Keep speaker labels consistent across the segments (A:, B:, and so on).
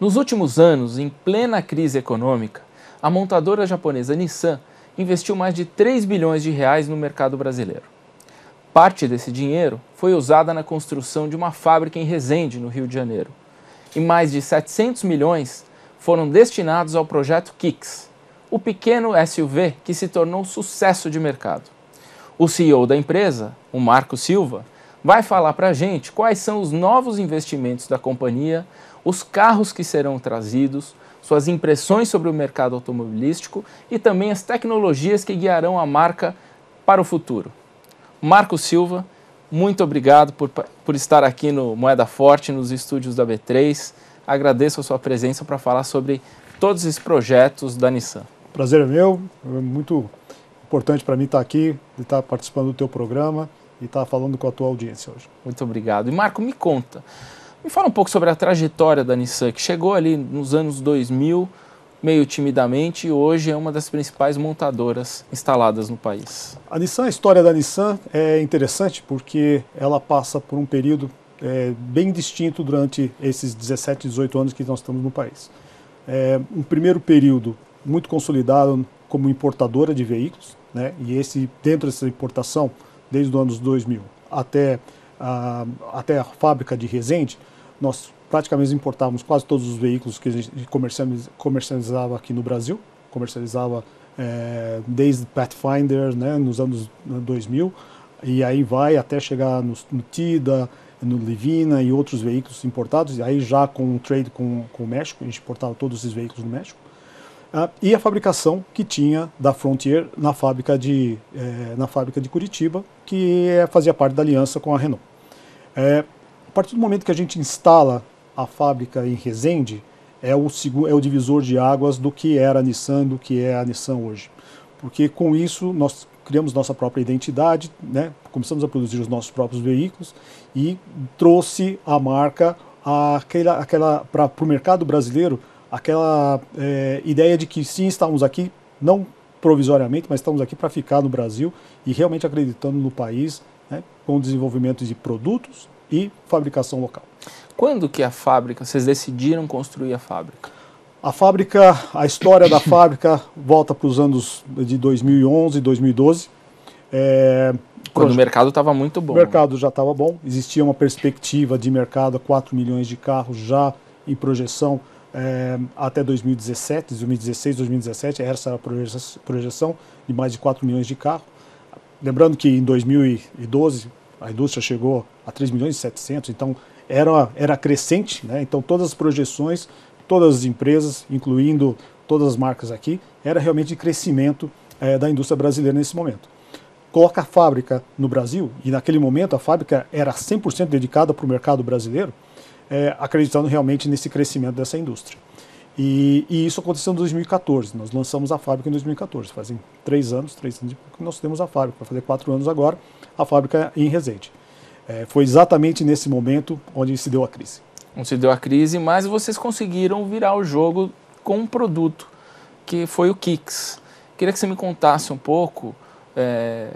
A: Nos últimos anos, em plena crise econômica, a montadora japonesa Nissan investiu mais de 3 bilhões de reais no mercado brasileiro. Parte desse dinheiro foi usada na construção de uma fábrica em Resende, no Rio de Janeiro. E mais de 700 milhões foram destinados ao projeto Kicks, o pequeno SUV que se tornou sucesso de mercado. O CEO da empresa, o Marco Silva, vai falar para a gente quais são os novos investimentos da companhia os carros que serão trazidos, suas impressões sobre o mercado automobilístico e também as tecnologias que guiarão a marca para o futuro. Marco Silva, muito obrigado por, por estar aqui no Moeda Forte, nos estúdios da B3. Agradeço a sua presença para falar sobre todos esses projetos da Nissan.
B: Prazer é meu, é muito importante para mim estar aqui, estar participando do teu programa e estar falando com a tua audiência hoje.
A: Muito obrigado. E Marco, me conta, me fala um pouco sobre a trajetória da Nissan, que chegou ali nos anos 2000, meio timidamente, e hoje é uma das principais montadoras instaladas no país.
B: A Nissan, a história da Nissan é interessante porque ela passa por um período é, bem distinto durante esses 17, 18 anos que nós estamos no país. É, um primeiro período muito consolidado como importadora de veículos, né, e esse dentro dessa importação, desde os anos 2000 até a, até a fábrica de Resende, nós praticamente importávamos quase todos os veículos que a gente comercializava aqui no Brasil, comercializava é, desde Pathfinder, né, nos anos 2000, e aí vai até chegar no, no Tida, no Livina e outros veículos importados, e aí já com o trade com, com o México, a gente importava todos esses veículos no México. Ah, e a fabricação que tinha da Frontier na fábrica de, é, na fábrica de Curitiba, que é, fazia parte da aliança com a Renault. É, a partir do momento que a gente instala a fábrica em Resende, é o, é o divisor de águas do que era a Nissan, do que é a Nissan hoje. Porque com isso nós criamos nossa própria identidade, né? começamos a produzir os nossos próprios veículos e trouxe a marca aquela, aquela, para o mercado brasileiro aquela é, ideia de que sim, estamos aqui, não provisoriamente, mas estamos aqui para ficar no Brasil e realmente acreditando no país, né, com o desenvolvimento de produtos, e fabricação local.
A: Quando que a fábrica, vocês decidiram construir a fábrica?
B: A fábrica, a história da fábrica volta para os anos de 2011, 2012.
A: É, Quando o mercado estava muito bom.
B: O mercado já estava bom, existia uma perspectiva de mercado a 4 milhões de carros já em projeção é, até 2017, 2016, 2017, essa era a projeção de mais de 4 milhões de carros. Lembrando que em 2012 a indústria chegou a 3 milhões e 700, então era, era crescente, né? então todas as projeções, todas as empresas, incluindo todas as marcas aqui, era realmente de crescimento é, da indústria brasileira nesse momento. Coloca a fábrica no Brasil, e naquele momento a fábrica era 100% dedicada para o mercado brasileiro, é, acreditando realmente nesse crescimento dessa indústria. E, e, isso aconteceu em 2014. Nós lançamos a fábrica em 2014. Fazem três anos, três anos que nós temos a fábrica. Vai fazer quatro anos agora, a fábrica em Resende. É, foi exatamente nesse momento onde se deu a crise.
A: Onde se deu a crise, mas vocês conseguiram virar o jogo com um produto, que foi o Kicks. Queria que você me contasse um pouco é,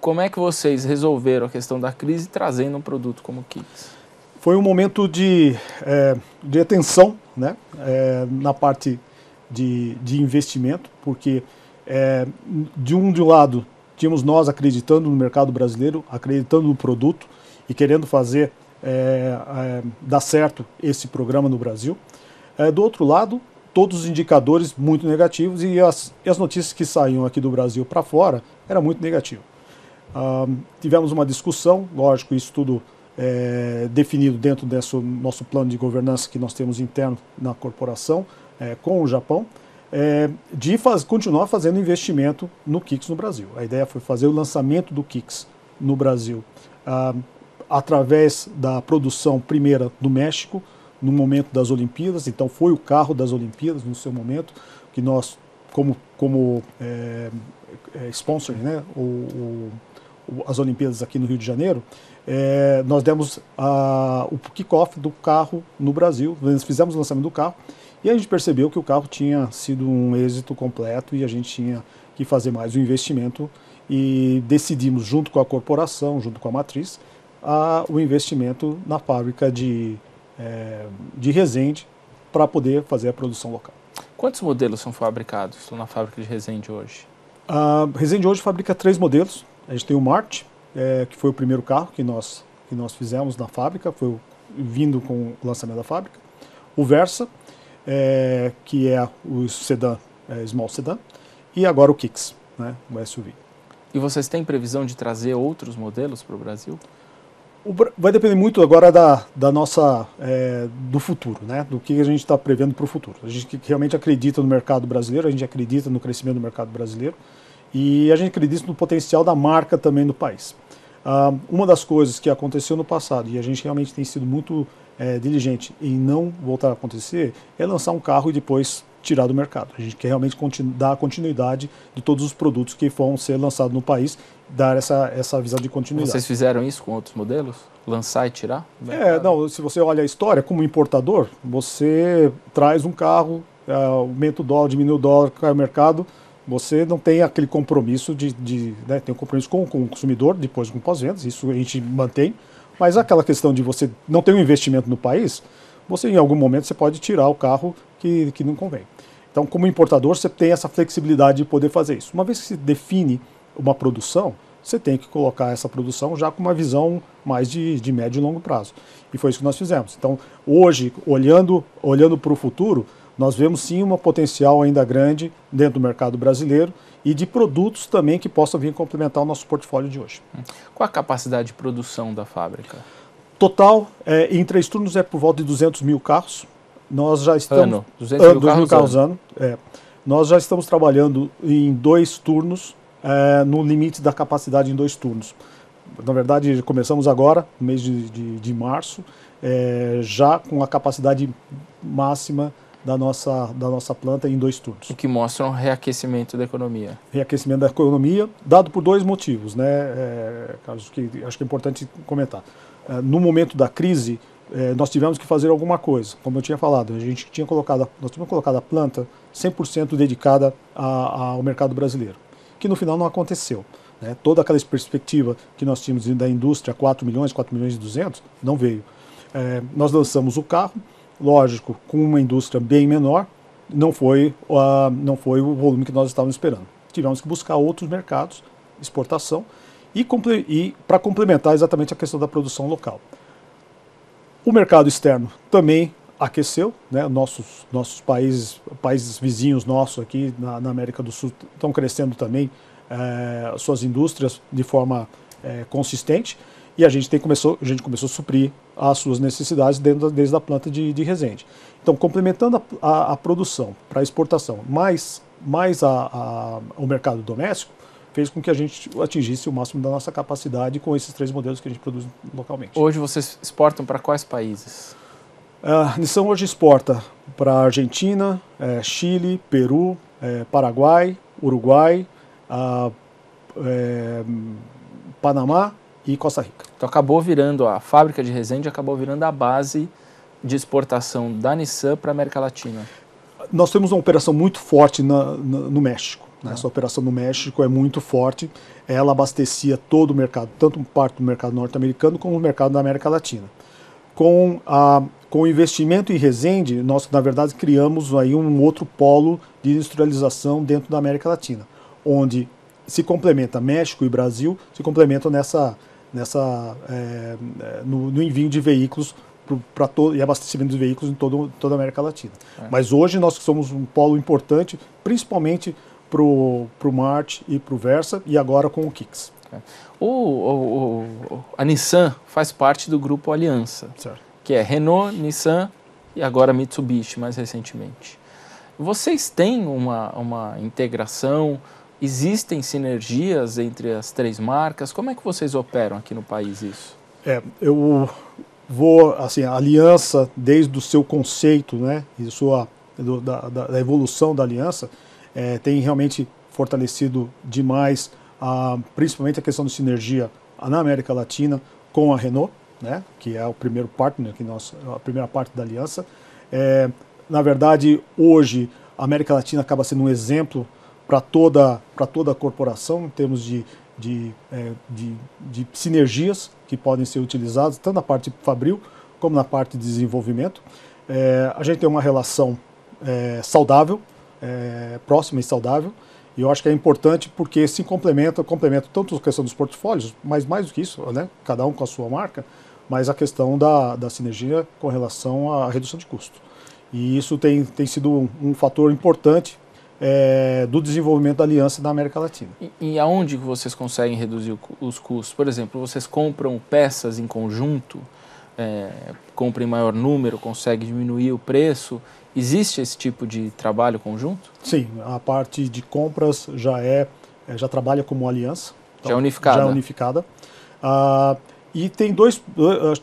A: como é que vocês resolveram a questão da crise trazendo um produto como o Kicks.
B: Foi um momento de, é, de atenção né, é, na parte de, de investimento, porque é, de um de um lado tínhamos nós acreditando no mercado brasileiro, acreditando no produto e querendo fazer é, é, dar certo esse programa no Brasil. É, do outro lado, todos os indicadores muito negativos e as, e as notícias que saíam aqui do Brasil para fora era muito negativo. Ah, tivemos uma discussão, lógico, isso tudo é, definido dentro desse nosso plano de governança que nós temos interno na corporação é, com o Japão, é, de faz, continuar fazendo investimento no Kicks no Brasil. A ideia foi fazer o lançamento do Kicks no Brasil ah, através da produção primeira do México, no momento das Olimpíadas, então foi o carro das Olimpíadas no seu momento, que nós, como, como é, é, sponsor, né, o, o, as Olimpíadas aqui no Rio de Janeiro, é, nós demos a, o kickoff do carro no Brasil, fizemos o lançamento do carro e a gente percebeu que o carro tinha sido um êxito completo e a gente tinha que fazer mais um investimento e decidimos, junto com a corporação, junto com a matriz, a, o investimento na fábrica de, é, de Resende para poder fazer a produção local.
A: Quantos modelos são fabricados na fábrica de Resende hoje?
B: A Resende hoje fabrica três modelos. A gente tem o Marte, é, que foi o primeiro carro que nós, que nós fizemos na fábrica, foi o, vindo com o lançamento da fábrica. O Versa, é, que é o sedã, é, small sedã, e agora o Kicks, né, o SUV.
A: E vocês têm previsão de trazer outros modelos para o Brasil?
B: vai depender muito agora da, da nossa é, do futuro, né? Do que a gente está prevendo para o futuro. A gente realmente acredita no mercado brasileiro, a gente acredita no crescimento do mercado brasileiro e a gente acredita no potencial da marca também no país. Ah, uma das coisas que aconteceu no passado e a gente realmente tem sido muito é, diligente em não voltar a acontecer é lançar um carro e depois tirar do mercado. A gente quer realmente continu dar continuidade de todos os produtos que vão ser lançados no país, dar essa, essa visão de continuidade.
A: Vocês fizeram isso com outros modelos? Lançar e tirar?
B: É, não, se você olha a história, como importador, você traz um carro, é, aumenta o dólar, diminui o dólar, cai o mercado, você não tem aquele compromisso de, de né, tem um compromisso com, com o consumidor, depois com pós-vendas, isso a gente mantém, mas aquela questão de você não ter um investimento no país, você em algum momento você pode tirar o carro que, que não convém. Então, como importador, você tem essa flexibilidade de poder fazer isso. Uma vez que se define uma produção, você tem que colocar essa produção já com uma visão mais de, de médio e longo prazo. E foi isso que nós fizemos. Então, hoje, olhando, olhando para o futuro, nós vemos sim uma potencial ainda grande dentro do mercado brasileiro e de produtos também que possam vir complementar o nosso portfólio de hoje.
A: Qual a capacidade de produção da fábrica?
B: Total, é, em três turnos é por volta de 200 mil carros. Nós já estamos.
A: Ano, 200 mil, ano, carros, mil carros ano.
B: ano. É. Nós já estamos trabalhando em dois turnos, é, no limite da capacidade em dois turnos. Na verdade, começamos agora, no mês de, de, de março, é, já com a capacidade máxima da nossa, da nossa planta em dois turnos.
A: O que mostra um reaquecimento da economia.
B: Reaquecimento da economia, dado por dois motivos, né, é, Carlos, que acho que é importante comentar. É, no momento da crise, é, nós tivemos que fazer alguma coisa. Como eu tinha falado, a gente tinha colocado, nós tínhamos colocado a planta 100% dedicada a, a, ao mercado brasileiro, que no final não aconteceu. Né? Toda aquela perspectiva que nós tínhamos da indústria, 4 milhões, 4 milhões e 200, não veio. É, nós lançamos o carro, lógico, com uma indústria bem menor, não foi, uh, não foi o volume que nós estávamos esperando. Tivemos que buscar outros mercados, exportação, e, e para complementar exatamente a questão da produção local. O mercado externo também aqueceu, né? nossos, nossos países, países vizinhos nossos aqui na, na América do Sul estão crescendo também é, suas indústrias de forma é, consistente e a gente, tem, começou, a gente começou a suprir as suas necessidades dentro, desde a planta de, de Resende. Então, complementando a, a, a produção para exportação, mais, mais a, a, o mercado doméstico, fez com que a gente atingisse o máximo da nossa capacidade com esses três modelos que a gente produz localmente.
A: Hoje vocês exportam para quais países?
B: A Nissan hoje exporta para Argentina, é, Chile, Peru, é, Paraguai, Uruguai, a, é, Panamá e Costa Rica.
A: Então acabou virando, a fábrica de Resende acabou virando a base de exportação da Nissan para a América Latina.
B: Nós temos uma operação muito forte na, na, no México. Né? Essa operação no México é muito forte. Ela abastecia todo o mercado, tanto parte do mercado norte-americano como o mercado da América Latina. Com, a, com o investimento em Resende, nós, na verdade, criamos aí um outro polo de industrialização dentro da América Latina, onde se complementa México e Brasil, se complementam nessa, nessa, é, no, no envio de veículos para todo e abastecimento de veículos em todo, toda a América Latina. É. Mas hoje nós somos um polo importante, principalmente para o Marte e para o Versa e agora com o Kicks.
A: É. O, o, o, a Nissan faz parte do grupo Aliança,
B: certo.
A: que é Renault, Nissan e agora Mitsubishi, mais recentemente. Vocês têm uma, uma integração? Existem sinergias entre as três marcas? Como é que vocês operam aqui no país isso?
B: É, eu vou, assim, a aliança, desde o seu conceito, né, e sua, do, da, da evolução da aliança, é, tem realmente fortalecido demais, a, principalmente a questão de sinergia na América Latina com a Renault, né, que é o primeiro partner, que nós, a primeira parte da aliança. É, na verdade, hoje a América Latina acaba sendo um exemplo para toda, toda a corporação em termos de, de, é, de, de, sinergias que podem ser utilizadas, tanto na parte fabril como na parte de desenvolvimento. É, a gente tem uma relação é, saudável, é, próxima e saudável, e eu acho que é importante porque se complementa, complementa tanto a questão dos portfólios, mas mais do que isso, né, cada um com a sua marca, mas a questão da, da sinergia com relação à redução de custo. E isso tem, tem sido um, um fator importante é, do desenvolvimento da aliança na América Latina.
A: E, e aonde vocês conseguem reduzir os custos? Por exemplo, vocês compram peças em conjunto, é, compram em maior número, conseguem diminuir o preço? Existe esse tipo de trabalho conjunto?
B: Sim, a parte de compras já é, é já trabalha como aliança.
A: Então, já é unificada.
B: Já é unificada. Ah, e tem dois,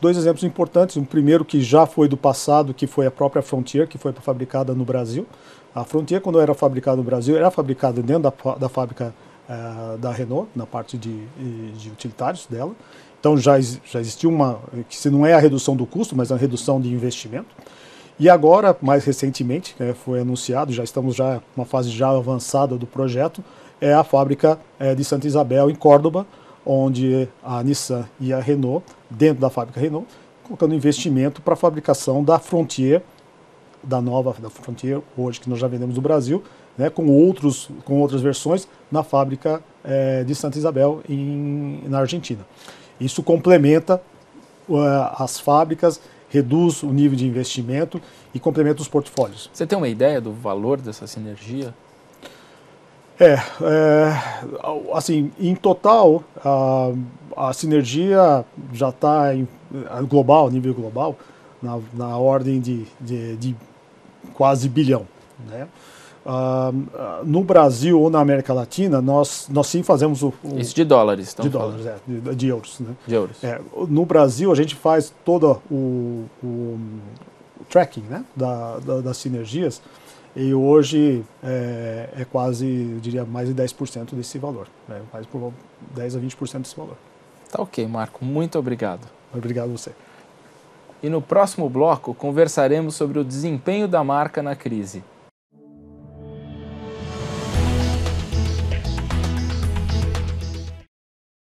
B: dois exemplos importantes. Um primeiro que já foi do passado, que foi a própria Frontier, que foi fabricada no Brasil. A Frontier, quando era fabricada no Brasil, era fabricada dentro da, da fábrica uh, da Renault, na parte de, de utilitários dela. Então já, já existiu uma, que se não é a redução do custo, mas a redução de investimento. E agora, mais recentemente, é, foi anunciado, já estamos já uma fase já avançada do projeto, é a fábrica é, de Santa Isabel, em Córdoba, onde a Nissan e a Renault, dentro da fábrica Renault, colocando investimento para a fabricação da Frontier, da nova da Frontier, hoje que nós já vendemos no Brasil, né, com, outros, com outras versões na fábrica é, de Santa Isabel, em, na Argentina. Isso complementa uh, as fábricas, reduz o nível de investimento e complementa os portfólios.
A: Você tem uma ideia do valor dessa sinergia?
B: É, é assim, em total, a, a sinergia já está global, nível global, na, na ordem de, de, de quase bilhão. Né? Uh, no Brasil ou na América Latina, nós, nós sim fazemos o. o
A: Isso de dólares,
B: De dólares, é, de, de, euros. Né?
A: De euros.
B: É, no Brasil, a gente faz todo o, o, o tracking né? da, da, das sinergias e hoje é, é, quase, eu diria, mais de 10% desse valor. Né? Mais por 10 a 20% desse valor.
A: Tá ok, Marco. Muito obrigado.
B: Obrigado a você.
A: E no próximo bloco conversaremos sobre o desempenho da marca na crise.